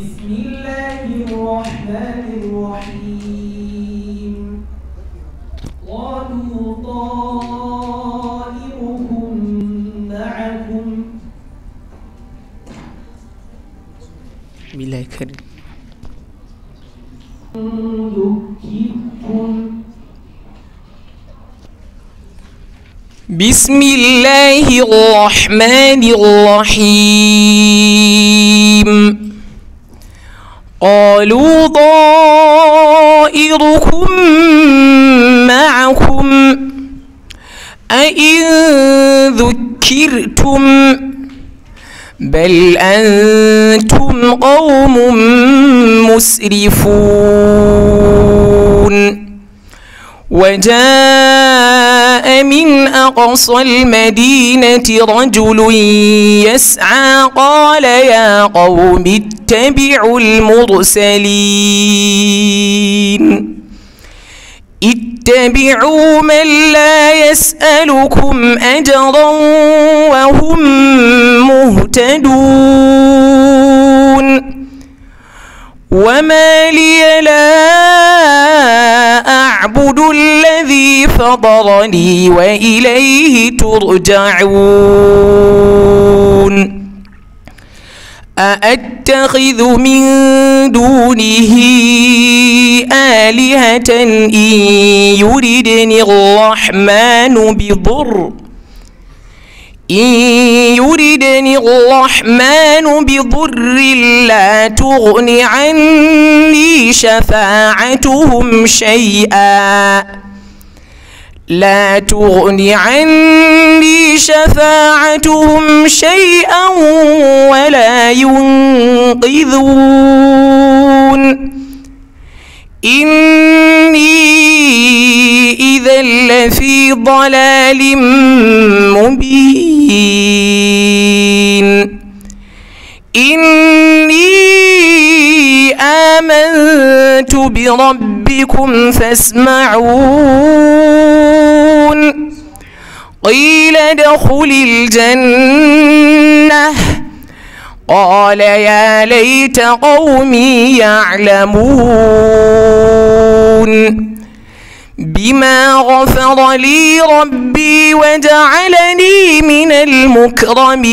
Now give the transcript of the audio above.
بسم الله الرحمن الرحيم. قالوا طائركم معكم. بالله كريم ذكرتم بسم الله الرحمن الرحيم. قالوا ضائركم معكم. أئن ذكرتم بل أنتم قوم مسرفون. وجاء من أقصى المدينة رجل يسعى قال يا قوم اتبعوا المرسلين. اتبعوا من لا يسألكم أجرا وهم مهتدون. وما لي لا أعبد الذي فضرني وإليه ترجعون. أأتخذ من دونه آلهة إن يردني الرحمن بضر؟ إن يردني الرحمن بضر لا تغن عني شفاعتهم شيئا. لا تغن عني شفاعتهم شيئا ولا ينقذون. إني إذا لفي ضلال مبين. إني آمنت بربكم فاسمعون. قيل ادخل الجنة. قال يا ليت قومي يعلمون. بما غفر لي ربي وجعلني من المكرمين.